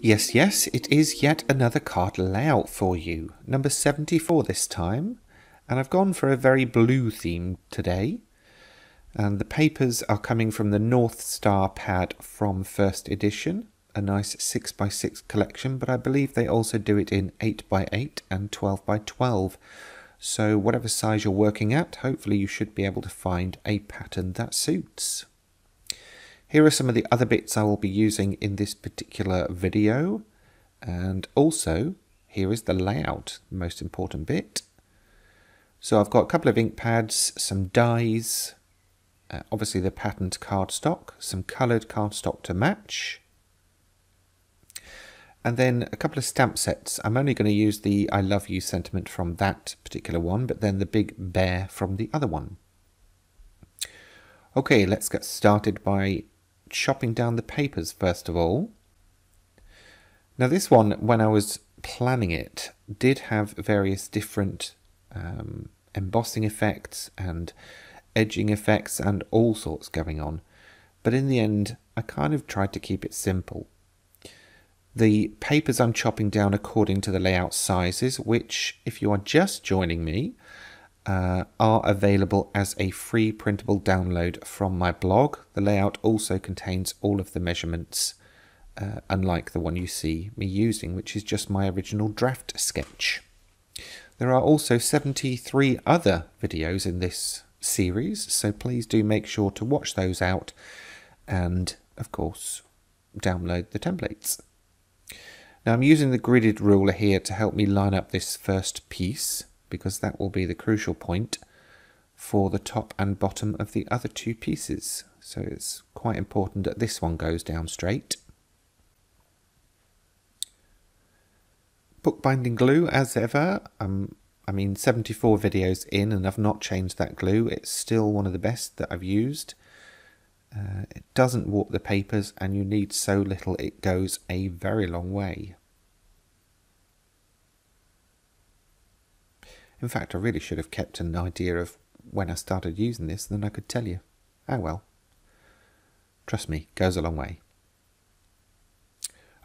Yes, yes, it is yet another card layout for you. Number 74 this time. And I've gone for a very blue theme today. And the papers are coming from the North Star pad from first edition. A nice 6x6 collection, but I believe they also do it in 8x8 and 12x12. So whatever size you're working at, hopefully you should be able to find a pattern that suits. Here are some of the other bits I will be using in this particular video. And also, here is the layout, the most important bit. So I've got a couple of ink pads, some dies, uh, obviously the patterned cardstock, some coloured cardstock to match, and then a couple of stamp sets. I'm only going to use the I love you sentiment from that particular one, but then the big bear from the other one. Okay, let's get started by chopping down the papers first of all. Now this one, when I was planning it, did have various different um, embossing effects and edging effects and all sorts going on. But in the end, I kind of tried to keep it simple. The papers I'm chopping down according to the layout sizes, which, if you are just joining me, uh, are available as a free printable download from my blog. The layout also contains all of the measurements, uh, unlike the one you see me using, which is just my original draft sketch. There are also 73 other videos in this series, so please do make sure to watch those out and, of course, download the templates. Now I'm using the gridded ruler here to help me line up this first piece because that will be the crucial point for the top and bottom of the other two pieces. So it's quite important that this one goes down straight. Bookbinding glue as ever. Um, I mean 74 videos in and I've not changed that glue. It's still one of the best that I've used. Uh, it doesn't warp the papers and you need so little it goes a very long way. In fact, I really should have kept an idea of when I started using this, then I could tell you. Oh well. Trust me, goes a long way.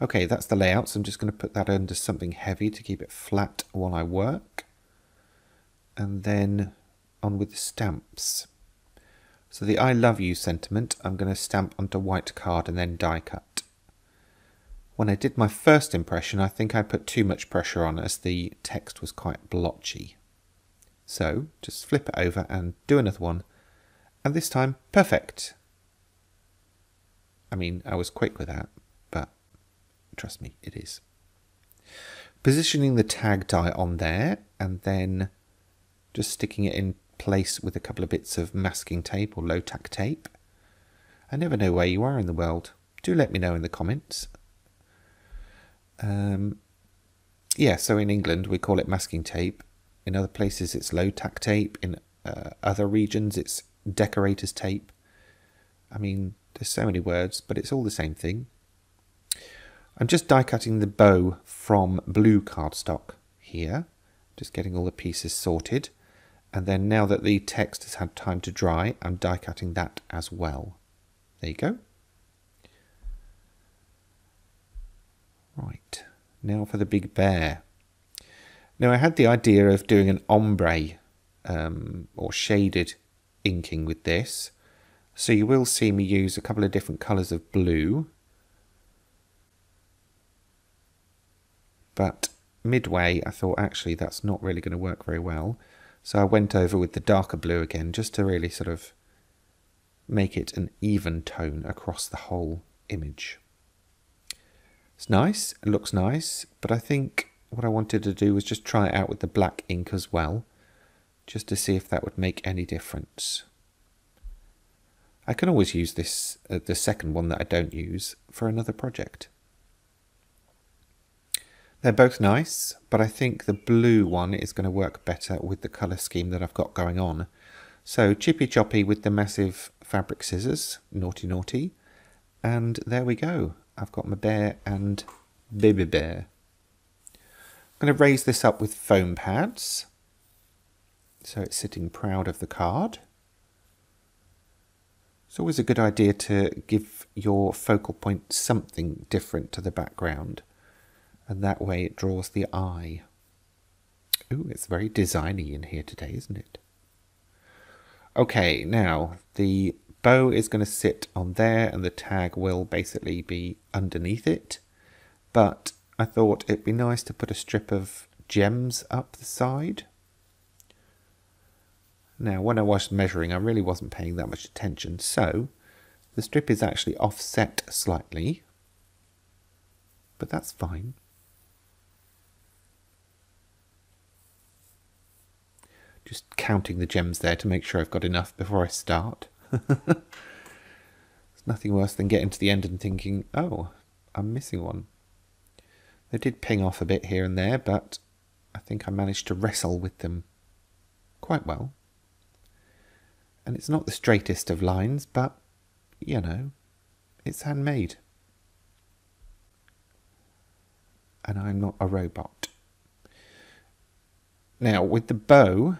Okay, that's the layout, so I'm just going to put that under something heavy to keep it flat while I work. And then on with the stamps. So the I love you sentiment, I'm going to stamp onto white card and then die cut. When I did my first impression, I think I put too much pressure on as the text was quite blotchy. So just flip it over and do another one. And this time, perfect. I mean, I was quick with that, but trust me, it is. Positioning the tag die on there and then just sticking it in place with a couple of bits of masking tape or low tack tape. I never know where you are in the world. Do let me know in the comments. Um, yeah, so in England we call it masking tape in other places, it's low tack tape. In uh, other regions, it's decorator's tape. I mean, there's so many words, but it's all the same thing. I'm just die cutting the bow from blue cardstock here, just getting all the pieces sorted. And then now that the text has had time to dry, I'm die cutting that as well. There you go. Right, now for the big bear. Now I had the idea of doing an ombre um, or shaded inking with this. So you will see me use a couple of different colours of blue. But midway I thought actually that's not really going to work very well. So I went over with the darker blue again just to really sort of make it an even tone across the whole image. It's nice, it looks nice, but I think what I wanted to do was just try it out with the black ink as well, just to see if that would make any difference. I can always use this, uh, the second one that I don't use, for another project. They're both nice, but I think the blue one is going to work better with the colour scheme that I've got going on. So chippy choppy with the massive fabric scissors, naughty naughty, and there we go. I've got my bear and baby bear. I'm going to raise this up with foam pads. So it's sitting proud of the card. It's always a good idea to give your focal point something different to the background, and that way it draws the eye. Ooh, it's very designy in here today, isn't it? Okay, now the bow is going to sit on there and the tag will basically be underneath it. But I thought it'd be nice to put a strip of gems up the side now, when I was measuring, I really wasn't paying that much attention, so the strip is actually offset slightly, but that's fine. Just counting the gems there to make sure I've got enough before I start. There's nothing worse than getting to the end and thinking, oh, I'm missing one. They did ping off a bit here and there, but I think I managed to wrestle with them quite well and it's not the straightest of lines, but, you know, it's handmade. And I'm not a robot. Now, with the bow,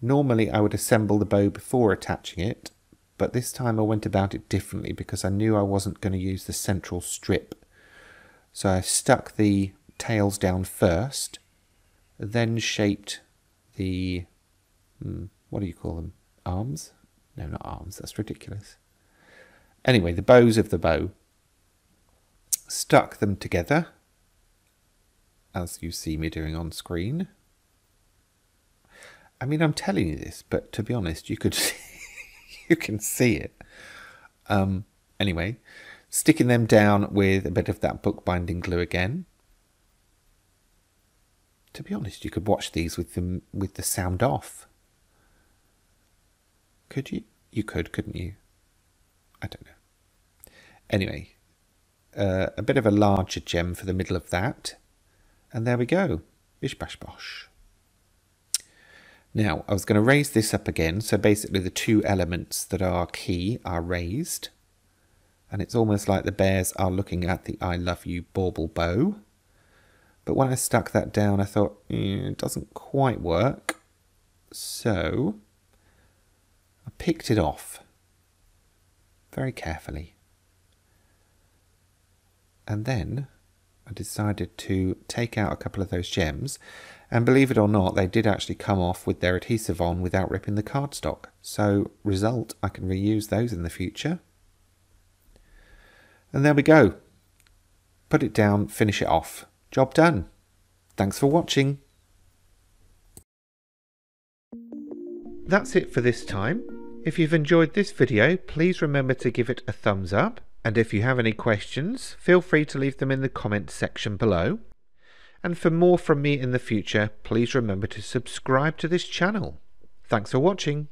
normally I would assemble the bow before attaching it, but this time I went about it differently because I knew I wasn't going to use the central strip. So I stuck the tails down first, then shaped the, hmm, what do you call them, arms? No, not arms. That's ridiculous. Anyway, the bows of the bow. Stuck them together, as you see me doing on screen. I mean, I'm telling you this, but to be honest, you could you can see it. Um, anyway, sticking them down with a bit of that bookbinding glue again. To be honest, you could watch these with them with the sound off. Could you? You could, couldn't you? I don't know. Anyway, uh, a bit of a larger gem for the middle of that. And there we go. Bish bash bosh. Now, I was going to raise this up again. So basically the two elements that are key are raised. And it's almost like the bears are looking at the I love you bauble bow. But when I stuck that down, I thought, eh, it doesn't quite work. So I picked it off very carefully. And then I decided to take out a couple of those gems and believe it or not they did actually come off with their adhesive on without ripping the cardstock. So result I can reuse those in the future. And there we go. Put it down, finish it off. Job done. Thanks for watching. That's it for this time. If you've enjoyed this video, please remember to give it a thumbs up. And if you have any questions, feel free to leave them in the comments section below. And for more from me in the future, please remember to subscribe to this channel. Thanks for watching.